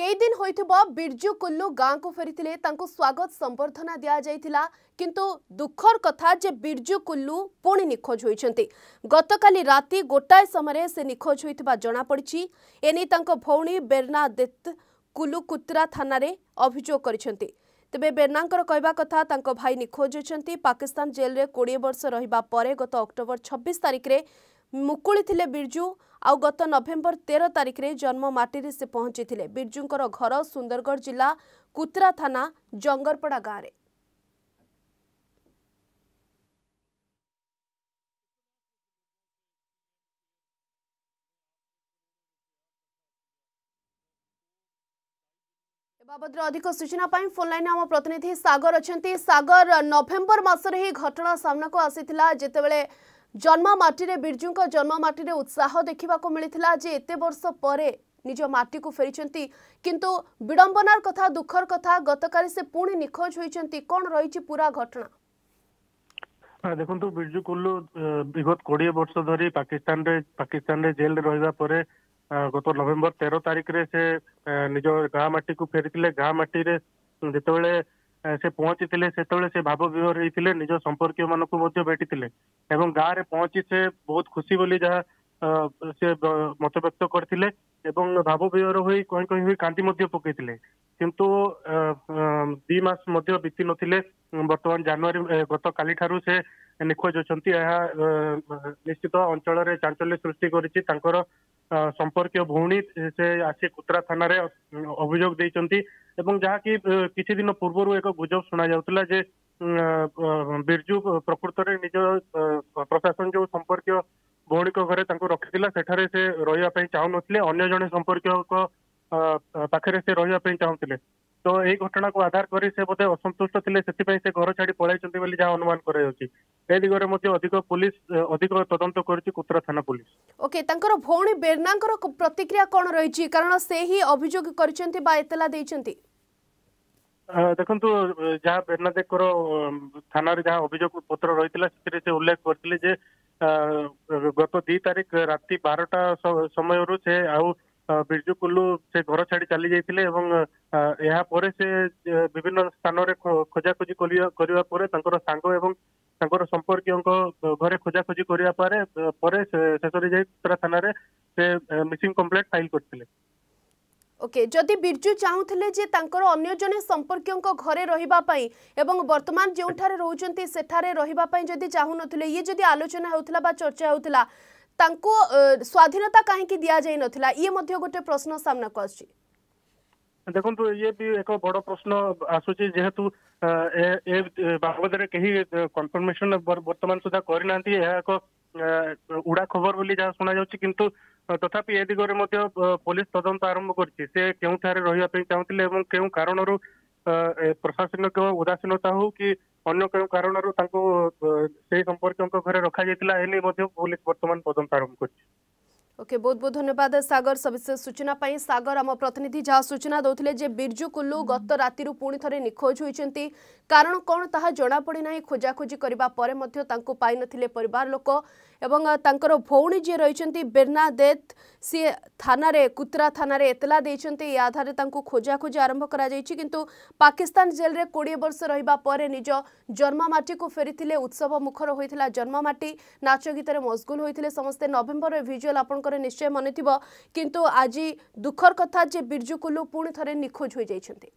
କେଇଦିନ ହୋଇଥିବ ବିର୍ଜୁ କୁଲ୍ଲୁ ଗାଁକୁ ଫେରିଥିଲେ। ତାଙ୍କୁ ସ୍ୱାଗତ ସମ୍ବର୍ଦ୍ଧନା ଦିଆଯାଇଥିଲା। କିନ୍ତୁ ଦୁଃଖର କଥା ଯେ ବିର୍ଜୁ କୁଲ୍ଲୁ ପୁଣି ନିଖୋଜ ହୋଇଛନ୍ତି। ଗତକାଲି ରାତି ଗୋଟାଏ ସମୟରେ ସେ ନିଖୋଜ ହୋଇଥିବା ଜଣାପଡ଼ିଛି। ଏନେଇ ତାଙ୍କ ଭଉଣୀ ବେର୍ନା ଦେତ୍ କୁଲୁକୁତ୍ରା ଥାନାରେ ଅଭିଯୋଗ କରିଛନ୍ତି। ତେବେ ବେର୍ନାଙ୍କର କହିବା କଥା ତାଙ୍କ ଭାଇ ନିଖୋଜ ଅଛନ୍ତି ପାକିସ୍ତାନ ଜେଲ୍ରେ କୋଡ଼ିଏ ବର୍ଷ ରହିବା ପରେ ଗତ ଅକ୍ଟୋବର ଛବିଶ ତାରିଖରେ ମୁକୁଳିଥିଲେ ବିର୍ଜୁ। ଆଉ ଗତ ନଭେମ୍ବର ତେର ତାରିଖରେ ଜନ୍ମ ମାଟିରେ ସେ ପହଞ୍ଚିଥିଲେ ବିର୍ଜୁଙ୍କର ଘର ସୁନ୍ଦରଗଡ଼ ଜିଲ୍ଲା କୁତ୍ରା ଥାନା ଜଙ୍ଗରପଡ଼ା ଗାଁରେ। ବାବଦରେ ଅଧିକ ସୂଚନା ପାଇଁ ଫୋନ୍ ଲାଇନ୍ ଆମ ପ୍ରତିନିଧି ସାଗର ଅଛନ୍ତି। ସାଗର ନଭେମ୍ବର ମାସରେ ହିଁ ଘଟଣା ସାମ୍ନାକୁ ଆସିଥିଲା। ଯେତେବେଳେ জন্মমাটিরে বিরজুঙ্ জন্মমাটিরে উৎসাহ দেখা মিলিলা যে এত বর্ষ পরে নিজ মাটিকু ফেরি কিন্তু বিড়ম্বনার কথা দুঃখর কথা গতকাল সে পুঁ নিখোঁজ হয়েছেন কণ রয়েছে পুরা ঘটনা দেখন্তু বিরজু কুল্লু বিগত কোড়িয়ে বর্ষ ধরি পাকিস্তানরে পাকিস্তানরে জেলরে রহিবা পরে গত নভেম্বর তের তারিখরে সে নিজ গাঁ মাটিকু ফেরিলে গাঁ মাটিরে যেতবেলে ଗାଁ ମାଟିକୁ ଫେରିଥିଲେ ଗାଁ ମାଟିରେ ଯେତେବେଳେ ଅ, ସେ ପହଞ୍ଚିଥିଲେ ସେତେବେଳେ ସେ ଭାବ ବିହର ହେଇଥିଲେ ନିଜ ସମ୍ପର୍କୀୟ ମାନଙ୍କୁ ମଧ୍ୟ ଭେଟିଥିଲେ ଏବଂ ଗାଁରେ ପହଞ୍ଚି ସେ ବହୁତ ଖୁସି ବୋଲି ଯାହା ଅ, ସେ ବ- ମତ ବ୍ୟକ୍ତ କରିଥିଲେ ଏବଂ ଭାବ ବିହର ହୋଇ କହି କହି ହୋଇ କାନ୍ଦି ମଧ୍ୟ ପକେଇଥିଲେ। କିନ୍ତୁ ଅ, ଅ, ଦି ମାସ ମଧ୍ୟ ବିତି ନଥିଲେ ବର୍ତ୍ତମାନ ଜାନୁଆରୀ ଏ, ଗତ କାଲିଠାରୁ ସେ ନିଖୋଜ ଅଛନ୍ତି। ଏହା ଅ, ନିଶ୍ଚିତ ଅଞ୍ଚଳରେ ଚାଞ୍ଚଲ୍ୟ ସୃଷ୍ଟି କରିଛି। ତାଙ୍କର ଅ, ସମ୍ପର୍କୀୟ ଭଉଣୀ ସେ ଆସି କୁତ୍ରା ଥାନାରେ ଅଭିଯୋଗ ଦେଇଛନ୍ତି ଏବଂ ଯାହାକି କିଛି ଦିନ ପୂର୍ବରୁ ଏକ ଗୁଜବ ଶୁଣା ଯାଉଥିଲା ଯେ ବିର୍ଜୁ ପ୍ରକୃତରେ ନିଜ ପ୍ରଶାସନ ଯୋଉ ସମ୍ପର୍କୀୟ ଭଉଣୀଙ୍କ ଘରେ ତାଙ୍କୁ ରଖିଥିଲା ସେଠାରେ ସେ ରହିବା ପାଇଁ ଚାହୁଁନଥିଲେ। ଅନ୍ୟ ଜଣେ ସମ୍ପର୍କୀୟଙ୍କ ପାଖରେ ସେ ରହିବା ପାଇଁ ଚାହୁଁଥିଲେ। ତ ଏଇ ଘଟଣାକୁ ଆଧାର କରି ସେ ବୋଧେ ଅସନ୍ତୁଷ୍ଟ ଥିଲେ। ସେଥିପାଇଁ ସେ ଘର ଛାଡି ପଳାଇଛନ୍ତି ବୋଲି ଯାହା ଅନୁମାନ କରାଯାଉଛି। ଏ ଦିଗରେ ମଧ୍ୟ ଅଧିକ ପୁଲିସ ଅ, ଅଧିକ ତଦନ୍ତ କରୁଛି କୁତ୍ରା ଥାନା ପୁଲିସ। ଓକେ ତାଙ୍କର ଭଉଣୀ ବେର୍ନାଙ୍କର କ- ପ୍ରତିକ୍ରିୟା କ'ଣ ରହିଛି? କାରଣ ସେ ହିଁ ଅଭିଯୋଗ କରିଛନ୍ତି ବା ଏତଲା ଦେଇଛନ୍ତି। ଅ, ଦେଖନ୍ତୁ ଅ, ଯାହା ବେର୍ନାଦେକର ଥାନାରେ ଯାହା ଅଭିଯୋଗ ପତ୍ର ରହିଥିଲା ସେଥିରେ ସେ ଉଲ୍ଲେଖ କରିଥିଲେ ଯେ ଅ, ଗତ ଦି ତାରିଖ ରାତି ବାରଟା ସ- ସମୟରୁ ସେ ଆଉ ଅ, ବିର୍ଜୁ କୁଲ୍ଲୁ ସେ ଘର ଛାଡି ଚାଲି ଯାଇଥିଲେ ଏବଂ ଅ, ଏହା ପରେ ସେ ବିଭିନ୍ନ ସ୍ଥାନରେ ଖୋଜାଖୋଜି କରିବା ପରେ ତାଙ୍କର ସାଙ୍ଗ ଏବଂ ତାଙ୍କର ସମ୍ପର୍କୀୟଙ୍କ ଘରେ ଖୋଜାଖୋଜି କରିବା ପରେ ପରେ ଶେଷରେ ଯାଇ କୁତ୍ରା ଥାନାରେ ସେ ମିସିଂ କମ୍ପ୍ଲେନ ଫାଇଲ କରିଥିଲେ। ଓକେ ଯଦି ବିର୍ଜୁ ଚାହୁଁଥିଲେ ଯେ ତାଙ୍କର ଅନ୍ୟ ଜଣେ ସମ୍ପର୍କୀୟଙ୍କ ଘରେ ରହିବା ପାଇଁ ଏବଂ ବର୍ତ୍ତମାନ ଯେଉଁଠାରେ ରହୁଛନ୍ତି ସେଠାରେ ରହିବା ପାଇଁ ଯଦି ଚାହୁଁନଥିଲେ ଇଏ ଯଦି ଆଲୋଚନା ହେଉଥିଲା ବା ଚର୍ଚ୍ଚା ହେଉଥିଲା ତାଙ୍କୁ ଅ, ସ୍ୱାଧୀନତା କାହିଁକି ଦିଆଯାଇ ନଥିଲା? ଇଏ ମଧ୍ୟ ଗୋଟେ ପ୍ରଶ୍ନ ସାମ୍ନାକୁ ଆସୁଛି। ଦେଖନ୍ତୁ ଇଏ ବି ଏକ ବଡ ପ୍ରଶ୍ନ ଆସୁଛି ଯେହେତୁ ଅ, ଏ ଏ ବାବଦରେ କେହି କନଫର୍ମେସନ ବର୍ତ୍ତମାନ ସୁଦ୍ଧା କରିନାହାନ୍ତି। ଏହା ଏକ ଅ, ଉଡା ଖବର ବୋଲି ଯାହା ଶୁଣାଯାଉଛି। କିନ୍ତୁ ଅ, ତଥାପି ଏ ଦିଗରେ ମଧ୍ୟ ଅ, ପୋଲିସ ତଦନ୍ତ ଆରମ୍ଭ କରିଛି। ସେ କେଉଁଠାରେ ରହିବା ପାଇଁ ଚାହୁଁଥିଲେ ଏବଂ କେଉଁ କାରଣରୁ ଅ, ଏ ପ୍ରଶାସନିକ ଉଦାସୀନତା ହଉ କି ଅନ୍ୟ କେଉଁ କାରଣରୁ ତାଙ୍କୁ ସେଇ ସମ୍ପର୍କୀୟଙ୍କ ଘରେ ରଖାଯାଇଥିଲା ଏ ନେଇ ମଧ୍ୟ ପୋଲିସ ବର୍ତ୍ତମାନ ତଦନ୍ତ ଆରମ୍ଭ କରିଛି। ଓକେ ବହୁତ ବହୁତ ଧନ୍ୟବାଦ ସାଗର ସବିଶେଷ ସୂଚନା ପାଇଁ। ସାଗର ଆମ ପ୍ରତିନିଧି ଯାହା ସୂଚନା ଦେଉଥିଲେ ଯେ ବିର୍ଜୁ କୁଲ୍ଲୁ ଗତ ରାତିରୁ ପୁଣି ଥରେ ନିଖୋଜ ହୋଇଛନ୍ତି। କାରଣ କ'ଣ ତାହା ଜଣାପଡ଼ି ନାହିଁ ଖୋଜାଖୋଜି କରିବା ପରେ ମଧ୍ୟ ତାଙ୍କୁ ପାଇନଥିଲେ ପରିବାର ଲୋକ। ଏବଂ ତାଙ୍କର ଭଉଣୀ ଯିଏ ରହିଛନ୍ତି ବେର୍ନା ଦେତ୍ ସିଏ ଥାନାରେ କୁତ୍ରା ଥାନାରେ ଏତଲା ଦେଇଛନ୍ତି। ଏ ଆଧାରରେ ତାଙ୍କୁ ଖୋଜାଖୋଜି ଆରମ୍ଭ କରାଯାଇଛି। କିନ୍ତୁ ପାକିସ୍ତାନ ଜେଲ୍ରେ କୋଡ଼ିଏ ବର୍ଷ ରହିବା ପରେ ନିଜ ଜନ୍ମ ମାଟିକୁ ଫେରିଥିଲେ। ଉତ୍ସବ ମୁଖର ହୋଇଥିଲା ଜନ୍ମ ମାଟି ନାଚ ଗୀତରେ ମସଗୁଲ ହୋଇଥିଲେ। ସମସ୍ତେ ନଭେମ୍ବରରେ ଭିଜୁଆଲ ଆପଣଙ୍କର ନିଶ୍ଚୟ ମନେଥିବ କିନ୍ତୁ ଆଜି ଦୁଃଖର କଥା ଯେ ବିର୍ଜୁ କୁଲ୍ଲୁ ପୁଣି ଥରେ ନିଖୋଜ ହୋଇଯାଇଛନ୍ତି।